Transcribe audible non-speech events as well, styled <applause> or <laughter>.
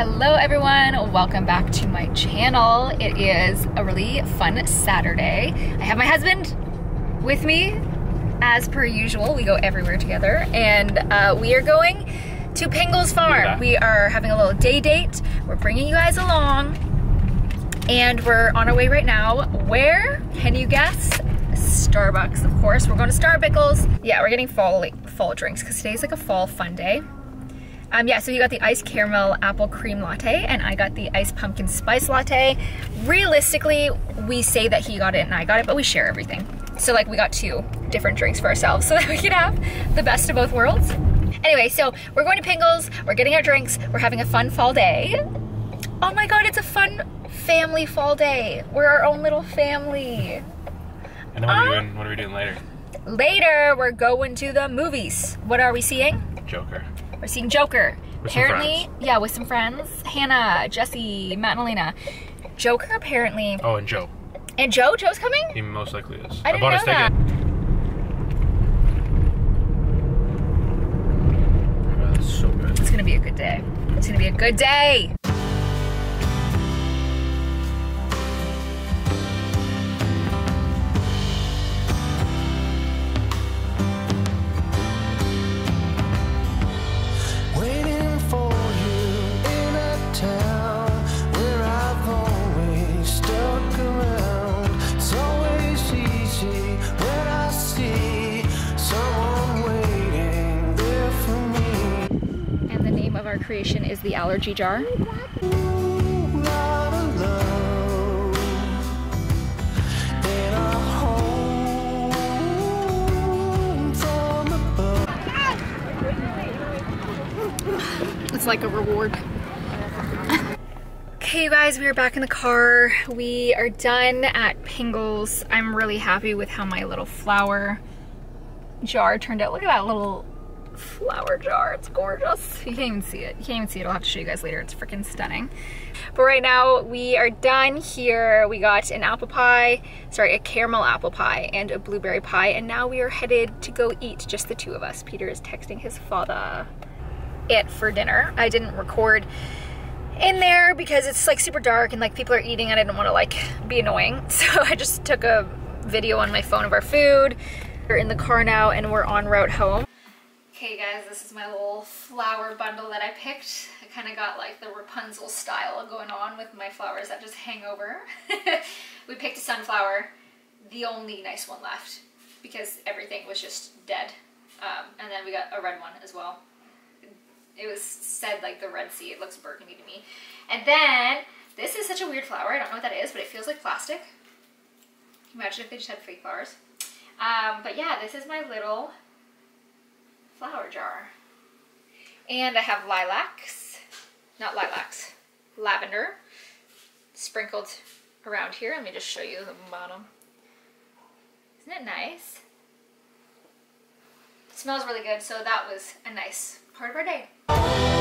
Hello everyone, welcome back to my channel. It is a really fun Saturday. I have my husband with me as per usual. We go everywhere together and uh, we are going to Pingle's Farm. We are having a little day date. We're bringing you guys along and we're on our way right now. Where? Can you guess? Starbucks, of course. We're going to Starbickles. Yeah, we're getting fall fall drinks because today's like a fall fun day. Um, yeah, so you got the iced caramel apple cream latte, and I got the iced pumpkin spice latte. Realistically, we say that he got it and I got it, but we share everything. So like we got two different drinks for ourselves <laughs> so that we could have the best of both worlds. Anyway, so we're going to Pingles, we're getting our drinks, we're having a fun fall day. Oh my god, it's a fun family fall day. We're our own little family. And then what are we Ah. doing? What are we doing later? Later, we're going to the movies. What are we seeing? Joker. We're seeing Joker. With apparently, yeah, with some friends. Hannah, Jesse, Matt and Elena. Joker apparently. Oh, and Joe. And Joe? Joe's coming? He most likely is. I didn't bought know his ticket. Oh, that's so good. It's gonna be a good day. It's gonna be a good day. Our creation is the allergy jar. Not alone in a home from above. It's like a reward. Okay, you guys, we are back in the car. We are done at Pingles. I'm really happy with how my little flower jar turned out. Look at that little flower jar. It's gorgeous. <laughs> You can't even see it. You can't even see it. I'll have to show you guys later. It's freaking stunning. But right now, we are done here. We got an apple pie, sorry, a caramel apple pie and a blueberry pie. And now we are headed to go eat, just the two of us. Peter is texting his father it for dinner. I didn't record in there because it's like super dark and like people are eating and I didn't want to like be annoying. <laughs> So I just took a video on my phone of our food. We're in the car now and we're en route home. Okay guys, this is my little flower bundle that I picked. I kind of got like the Rapunzel style going on with my flowers that just hang over. <laughs> we picked a sunflower, the only nice one left because everything was just dead. Um, and then we got a red one as well it was said like the Red Sea. It looks burgundy to me. And then this is such a weird flower. I don't know what that is, but it feels like plastic. Imagine if they just had fake flowers? Um, but yeah, this is my little flower jar. And I have lilacs, not lilacs, lavender sprinkled around here. Let me just show you the bottom. Isn't it nice? It smells really good, so that was a nice part of our day.